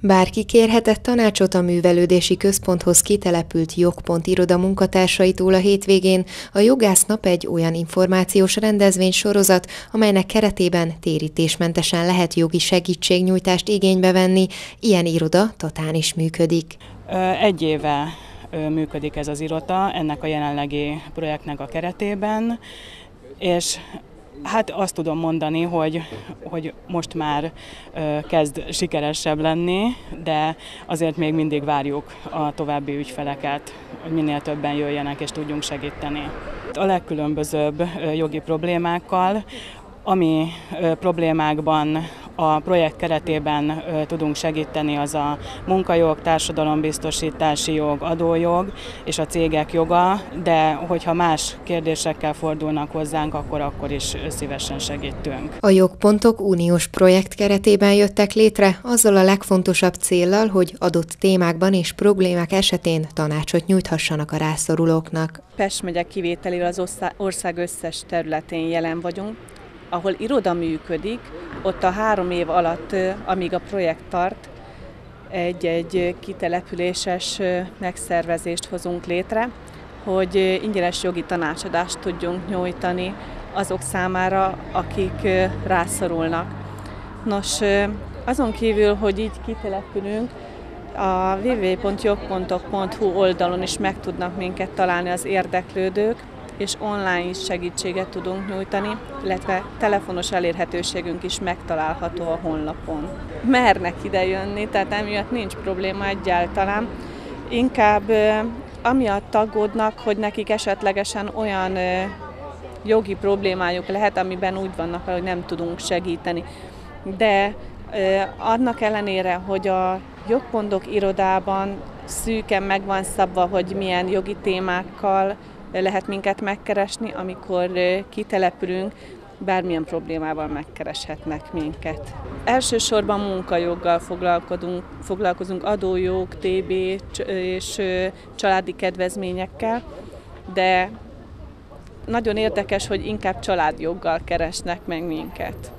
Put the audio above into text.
Bárki kérhetett tanácsot a művelődési központhoz kitelepült jogpont iroda munkatársaitól a hétvégén. A jogásznap egy olyan információs rendezvény sorozat, amelynek keretében térítésmentesen lehet jogi segítségnyújtást igénybe venni. Ilyen iroda Tatán is működik. Egy éve működik ez az iroda ennek a jelenlegi projektnek a keretében, és Hát azt tudom mondani, hogy, hogy most már kezd sikeresebb lenni, de azért még mindig várjuk a további ügyfeleket, hogy minél többen jöjjenek és tudjunk segíteni. A legkülönbözőbb jogi problémákkal, ami problémákban a projekt keretében tudunk segíteni, az a munkajog, társadalombiztosítási jog, adójog és a cégek joga, de hogyha más kérdésekkel fordulnak hozzánk, akkor akkor is szívesen segítünk. A jogpontok uniós projekt keretében jöttek létre, azzal a legfontosabb céllal, hogy adott témákban és problémák esetén tanácsot nyújthassanak a rászorulóknak. Pest megye kivételével az ország összes területén jelen vagyunk, ahol iroda működik, ott a három év alatt, amíg a projekt tart, egy-egy kitelepüléses megszervezést hozunk létre, hogy ingyenes jogi tanácsadást tudjunk nyújtani azok számára, akik rászorulnak. Nos, azon kívül, hogy így kitelepülünk, a www.jogpontok.hu oldalon is meg tudnak minket találni az érdeklődők, és online is segítséget tudunk nyújtani, illetve telefonos elérhetőségünk is megtalálható a honlapon. Mernek ide jönni, tehát emiatt nincs probléma egyáltalán. Inkább amiatt aggódnak, hogy nekik esetlegesen olyan jogi problémájuk lehet, amiben úgy vannak, hogy nem tudunk segíteni. De annak ellenére, hogy a jogpontok irodában szűken meg van szabva, hogy milyen jogi témákkal lehet minket megkeresni, amikor kitelepülünk, bármilyen problémával megkereshetnek minket. Elsősorban munkajoggal foglalkozunk, foglalkozunk adójog, TB és családi kedvezményekkel, de nagyon érdekes, hogy inkább családjoggal keresnek meg minket.